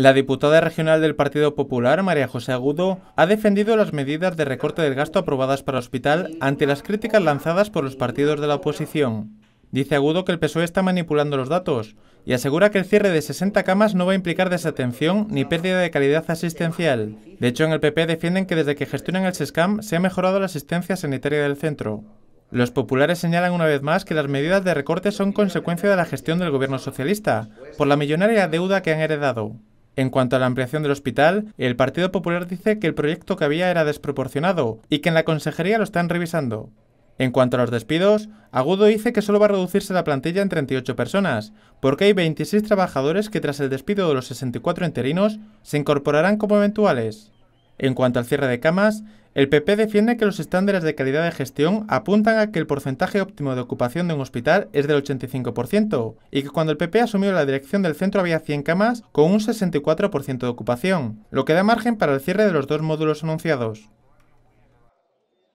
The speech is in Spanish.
La diputada regional del Partido Popular, María José Agudo, ha defendido las medidas de recorte del gasto aprobadas para hospital ante las críticas lanzadas por los partidos de la oposición. Dice Agudo que el PSOE está manipulando los datos y asegura que el cierre de 60 camas no va a implicar desatención ni pérdida de calidad asistencial. De hecho, en el PP defienden que desde que gestionan el SESCAM se ha mejorado la asistencia sanitaria del centro. Los populares señalan una vez más que las medidas de recorte son consecuencia de la gestión del gobierno socialista, por la millonaria deuda que han heredado. En cuanto a la ampliación del hospital, el Partido Popular dice que el proyecto que había era desproporcionado y que en la consejería lo están revisando. En cuanto a los despidos, Agudo dice que solo va a reducirse la plantilla en 38 personas, porque hay 26 trabajadores que tras el despido de los 64 interinos se incorporarán como eventuales. En cuanto al cierre de camas, el PP defiende que los estándares de calidad de gestión apuntan a que el porcentaje óptimo de ocupación de un hospital es del 85% y que cuando el PP asumió la dirección del centro había 100 camas con un 64% de ocupación, lo que da margen para el cierre de los dos módulos anunciados.